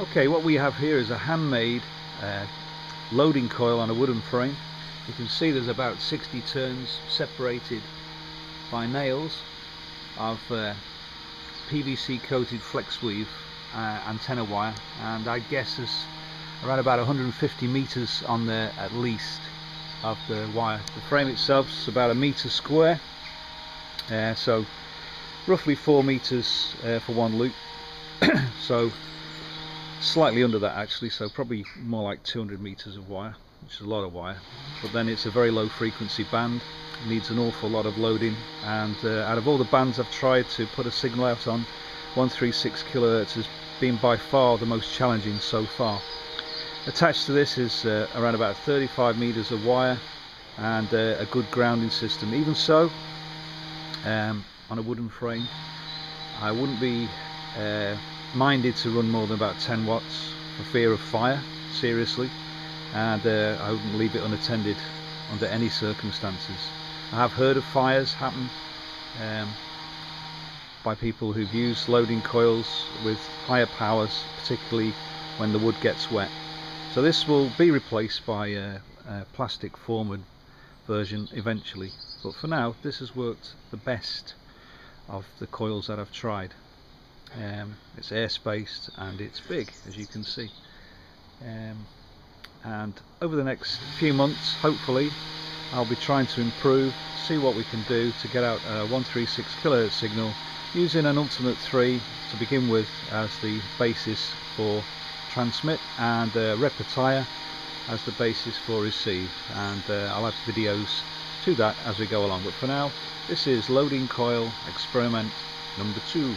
Okay, what we have here is a handmade uh, loading coil on a wooden frame. You can see there's about 60 turns separated by nails of uh, PVC coated flex weave uh, antenna wire and I guess there's around about 150 meters on there at least of the wire. The frame itself is about a meter square uh, so roughly 4 meters uh, for one loop so slightly under that actually so probably more like 200 meters of wire which is a lot of wire. But then it's a very low frequency band needs an awful lot of loading and uh, out of all the bands I've tried to put a signal out on 136 kilohertz has been by far the most challenging so far. Attached to this is uh, around about 35 meters of wire and uh, a good grounding system. Even so um, on a wooden frame I wouldn't be uh, minded to run more than about 10 watts for fear of fire seriously and uh, I wouldn't leave it unattended under any circumstances. I have heard of fires happen um, by people who've used loading coils with higher powers particularly when the wood gets wet. So this will be replaced by a, a plastic forward version eventually. But for now this has worked the best of the coils that I've tried um, it's air spaced and it's big as you can see. Um, and over the next few months hopefully I'll be trying to improve see what we can do to get out a 136 kilohertz signal using an Ultimate 3 to begin with as the basis for transmit and uh, Repetire as the basis for receive. And uh, I'll add videos to that as we go along. But for now this is loading coil experiment number two